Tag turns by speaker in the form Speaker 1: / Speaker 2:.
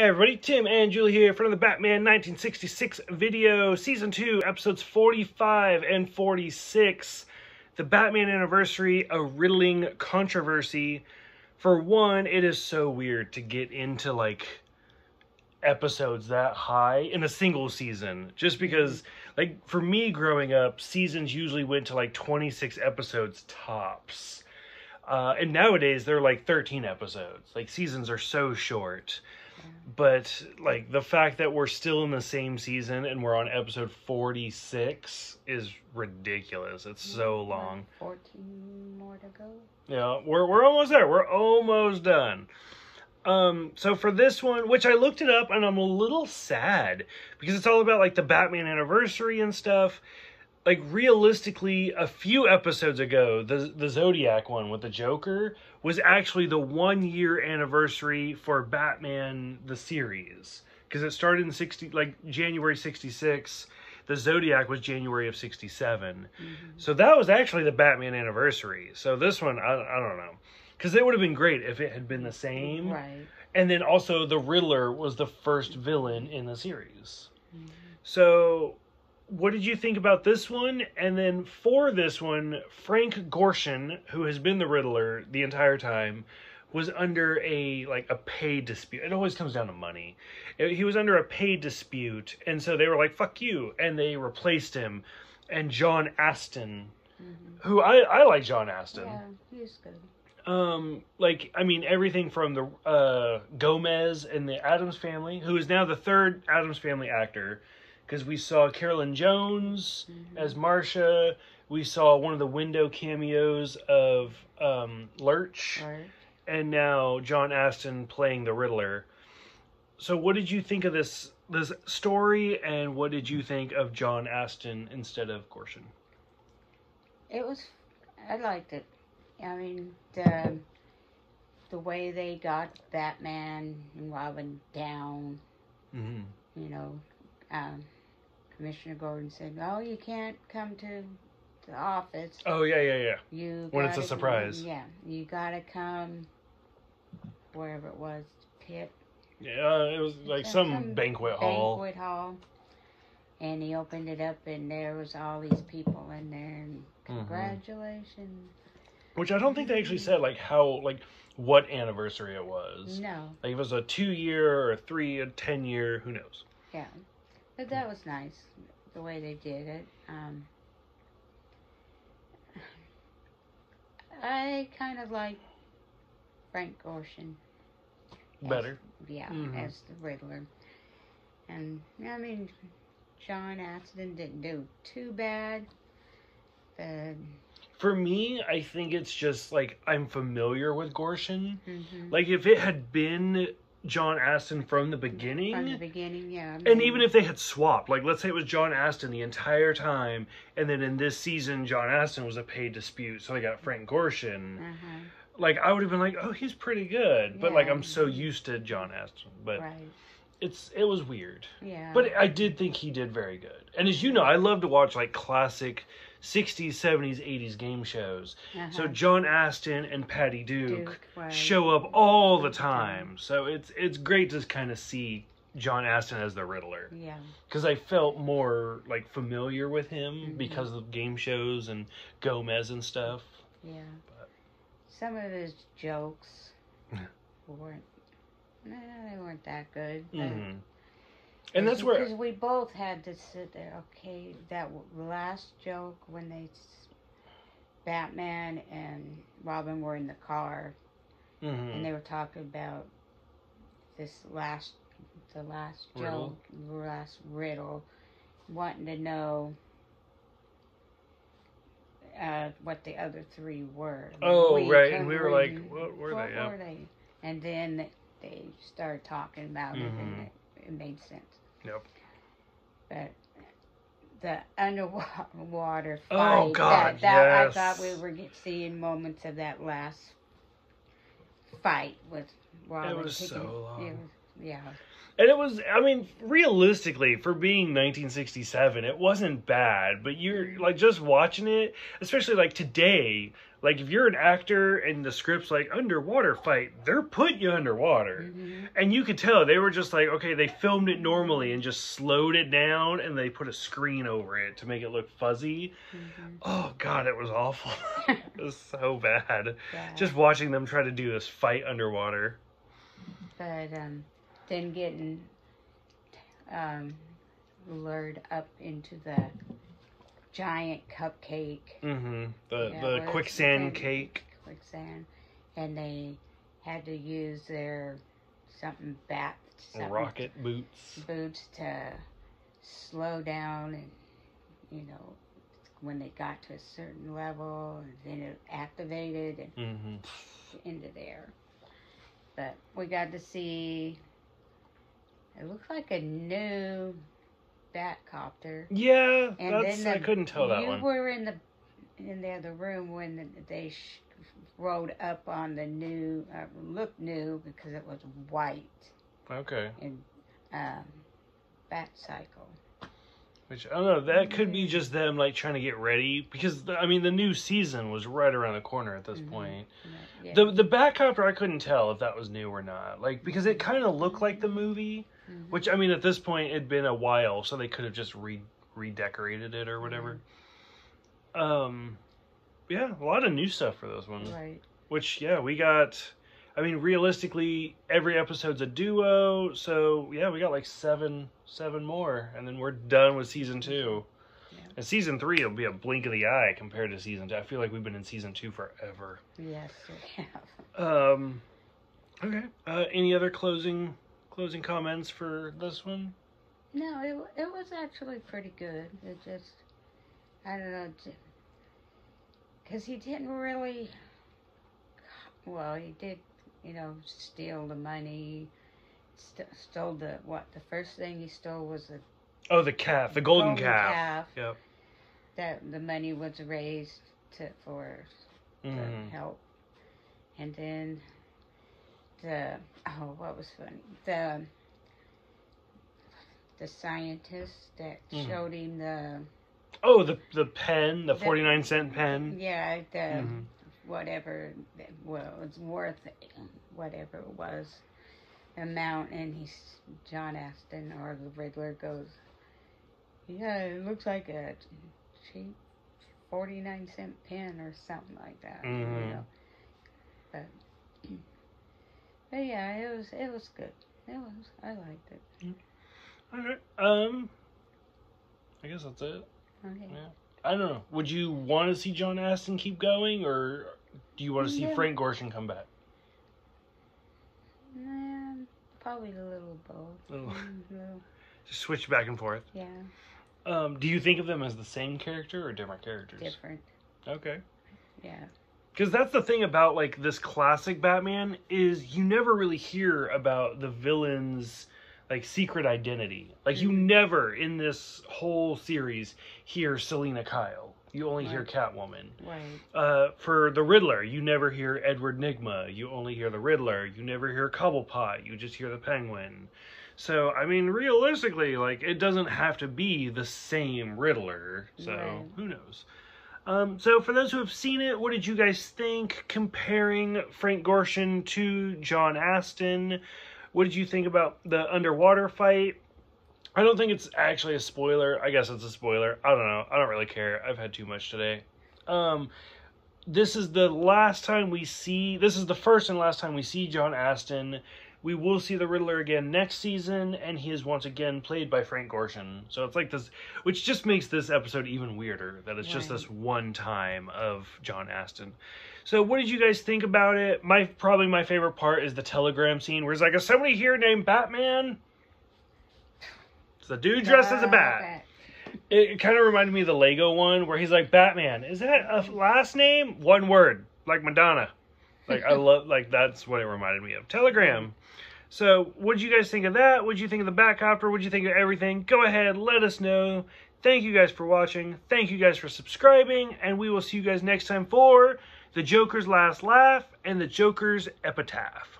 Speaker 1: Hey everybody, Tim and Julie here for another Batman 1966 video, Season 2, Episodes 45 and 46. The Batman Anniversary, a riddling controversy. For one, it is so weird to get into like episodes that high in a single season. Just because, like, for me growing up, seasons usually went to like 26 episodes tops. Uh, and nowadays they're like 13 episodes. Like, seasons are so short but like the fact that we're still in the same season and we're on episode 46 is ridiculous. It's so long.
Speaker 2: 14 more to go.
Speaker 1: yeah we're, we're almost there. We're almost done. Um so for this one which i looked it up and i'm a little sad because it's all about like the batman anniversary and stuff like realistically a few episodes ago the the zodiac one with the joker was actually the one year anniversary for batman the series. Because it started in 60 like january 66 the zodiac was january of 67 mm-hmm. so that was actually the batman anniversary. So this one i, I don't know. Because it would have been great if it had been the same.
Speaker 2: Right.
Speaker 1: and then also the Riddler was the first villain in the series. Mm-hmm. So, what did you think about this one? And then for this one, Frank Gorshin, who has been the Riddler the entire time, was under a like a pay dispute. It always comes down to money. He was under a pay dispute, and so they were like "fuck you," and they replaced him. And John Astin, who I I like John Astin
Speaker 2: Yeah, he's good.
Speaker 1: um like i mean everything from the uh gomez and the addams family who is now the third addams family actor because we saw carolyn jones as marsha we saw one of the window cameos of um lurch
Speaker 2: Right.
Speaker 1: and now john astin playing the riddler so what did you think of this this story and what did you think of john astin instead of gorshin
Speaker 2: It was. I liked it. I mean the the way they got Batman and Robin down.
Speaker 1: mm-hmm.
Speaker 2: You know, um, Commissioner Gordon said, "Oh, you can't come to the office.
Speaker 1: oh yeah yeah yeah
Speaker 2: You
Speaker 1: When it's a surprise.
Speaker 2: Yeah, you gotta come wherever it was, pit
Speaker 1: yeah it was like
Speaker 2: Yeah,
Speaker 1: some, banquet hall
Speaker 2: Banquet hall. And he opened it up, and there was all these people in there. And
Speaker 1: Mm-hmm.
Speaker 2: congratulations!
Speaker 1: Which I don't think they actually said like how like what anniversary it was.
Speaker 2: No,
Speaker 1: Like if it was a two year or a three, a ten year, who knows?
Speaker 2: yeah, but that was nice the way they did it. Um, I kind of like Frank Gorshin. as-
Speaker 1: Better.
Speaker 2: yeah,
Speaker 1: Mhm.
Speaker 2: as the Riddler. And I mean, John Astin didn't do too bad. The
Speaker 1: For me, I think it's just like I'm familiar with Gorshin.
Speaker 2: mhm.
Speaker 1: Like if it had been John Astin from the beginning,
Speaker 2: from the beginning, yeah. I
Speaker 1: and even if they had swapped, like let's say it was John Astin the entire time, and then in this season John Astin was a paid dispute, so they got Frank Gorshin.
Speaker 2: uh-huh,
Speaker 1: Like I would have been like, oh, he's pretty good, but like I'm so used to John Astin, but
Speaker 2: right,
Speaker 1: it's it was weird.
Speaker 2: yeah.
Speaker 1: But I did think he did very good. And as you know, I love to watch like classic 60s, 70s, 80s game shows. So
Speaker 2: uh-huh,
Speaker 1: John Astin and Patty Duke,
Speaker 2: Duke, right.
Speaker 1: show up all the time. So it's it's great to kind of see John Astin as the Riddler
Speaker 2: yeah,
Speaker 1: because I felt more like familiar with him
Speaker 2: Mhm.
Speaker 1: because of game shows and Gomez and stuff.
Speaker 2: yeah.
Speaker 1: But-
Speaker 2: Some of his jokes weren't. Nah, they weren't that good.
Speaker 1: Mhm. And that's where
Speaker 2: because we both had to sit there. Okay, that last joke when they, Batman and Robin were in the car
Speaker 1: Mhm.
Speaker 2: and they were talking about this last, the last
Speaker 1: Riddle?
Speaker 2: joke, the last riddle, wanting to know. Uh, what the other three were.
Speaker 1: Oh,
Speaker 2: We
Speaker 1: right, and we were like, what were
Speaker 2: what
Speaker 1: they? Yeah.
Speaker 2: they? And then they started talking about it,
Speaker 1: Mhm.
Speaker 2: and it, it made sense.
Speaker 1: Yep.
Speaker 2: But the underwater oh, fight.
Speaker 1: Oh, God,
Speaker 2: that, that
Speaker 1: yes.
Speaker 2: I thought we were seeing moments of that last fight with Robin.
Speaker 1: was
Speaker 2: taking-
Speaker 1: so long.
Speaker 2: Yeah.
Speaker 1: And it was, I mean, realistically, for being 1967, it wasn't bad. But you're like just watching it, especially like today. Like if you're an actor and the script's like underwater fight, they're putting you underwater,
Speaker 2: Mhm.
Speaker 1: and you could tell they were just like, okay, they filmed it normally and just slowed it down, and they put a screen over it to make it look fuzzy.
Speaker 2: Mhm.
Speaker 1: Oh god, it was awful. it was so bad.
Speaker 2: Yeah.
Speaker 1: Just watching them try to do this fight underwater.
Speaker 2: but um, then getting um, lured up into the giant cupcake
Speaker 1: Mm-hmm. The the quicksand cake.
Speaker 2: quicksand, and they had to use their something bat something
Speaker 1: rocket boots.
Speaker 2: boots to slow down and you know when they got to a certain level and then it activated and
Speaker 1: Mm-hmm.
Speaker 2: into there. But we got to see. It looks like a new Batcopter.
Speaker 1: Yeah,
Speaker 2: And
Speaker 1: that's
Speaker 2: then
Speaker 1: I couldn't tell that
Speaker 2: you
Speaker 1: one.
Speaker 2: were in the in the other room when they sh- rode up on the new. Uh, looked new because it was white
Speaker 1: Okay,
Speaker 2: and um, Bat Cycle.
Speaker 1: which I don't know. That could be just them like trying to get ready because I mean the new season was right around the corner at this
Speaker 2: Mhm.
Speaker 1: point.
Speaker 2: Yeah.
Speaker 1: The the Batcopter I couldn't tell if that was new or not. Like because it kind of looked like the movie,
Speaker 2: Mhm.
Speaker 1: which I mean at this point it'd been a while, so they could have just re redecorated it or whatever. Um, yeah, a lot of new stuff for those one.
Speaker 2: Right.
Speaker 1: Which yeah, we got. I mean, realistically, every episode's a duo, so yeah, we got like seven, seven more, and then we're done with season two.
Speaker 2: Yeah.
Speaker 1: And season three will be a blink of the eye compared to season two. I feel like we've been in season two forever.
Speaker 2: Yes, we have.
Speaker 1: Um, okay. Uh, any other closing closing comments for this one?
Speaker 2: No, it it was actually pretty good. It just, I don't know, because he didn't really. Well, he did, you know, steal the money. St- stole the what? The first thing he stole was the
Speaker 1: Oh, the calf, the golden, calf. calf. Yep.
Speaker 2: That the money was raised to for to
Speaker 1: Mhm.
Speaker 2: help, and then the oh, what was funny the the scientist that
Speaker 1: Mhm.
Speaker 2: showed him the
Speaker 1: Oh, the the pen, the
Speaker 2: The-
Speaker 1: forty nine cent pen.
Speaker 2: yeah the
Speaker 1: Mhm.
Speaker 2: whatever well it's worth whatever it was amount and he's John Astin or the Riddler goes yeah it looks like a cheap 49 cent pen or something like that you
Speaker 1: Mhm.
Speaker 2: know but but yeah it was it was good it was I liked it
Speaker 1: All right. Um, I guess that's it.
Speaker 2: okay
Speaker 1: Yeah. I don't know. Would you want to see John Astin keep going, or do you want to see
Speaker 2: Yeah.
Speaker 1: Frank Gorshin come back?
Speaker 2: Nah, probably a little both
Speaker 1: Little-
Speaker 2: Mm, little-
Speaker 1: Just switch back and forth.
Speaker 2: yeah
Speaker 1: Um, do you think of them as the same character or different characters?
Speaker 2: different
Speaker 1: Okay.
Speaker 2: yeah
Speaker 1: Because that's the thing about like this classic Batman is you never really hear about the villain's like secret identity. Like you
Speaker 2: Mhm.
Speaker 1: never in this whole series hear Selina Kyle. You only hear Catwoman.
Speaker 2: right
Speaker 1: Uh, for the Riddler, you never hear Edward Nigma. You only hear the Riddler. You never hear Cobblepot. You just hear the Penguin. So I mean, realistically, like it doesn't have to be the same Riddler. So
Speaker 2: Right.
Speaker 1: who knows? Um, so for those who have seen it, what did you guys think comparing Frank Gorshin to John Astin? What did you think about the underwater fight? I don't think it's actually a spoiler. I guess it's a spoiler. I don't know. I don't really care. I've had too much today. Um, this is the last time we see. This is the first and last time we see John Astin. We will see the Riddler again next season, and he is once again played by Frank Gorshin. So it's like this, which just makes this episode even weirder that it's just this one time of John Astin. So what did you guys think about it? My probably my favorite part is the telegram scene where it's like, "Is somebody here named Batman?" It's the dude dressed as a
Speaker 2: Uh,
Speaker 1: bat.
Speaker 2: that-
Speaker 1: It, kind of reminded me of the Lego one where he's like Batman. Is that a last name? One word, like Madonna. Like I love, like that's what it reminded me of. Telegram. So, what did you guys think of that? What did you think of the Batcopter? What did you think of everything? Go ahead, let us know. Thank you guys for watching. Thank you guys for subscribing, and we will see you guys next time for the Joker's Last Laugh and the Joker's Epitaph.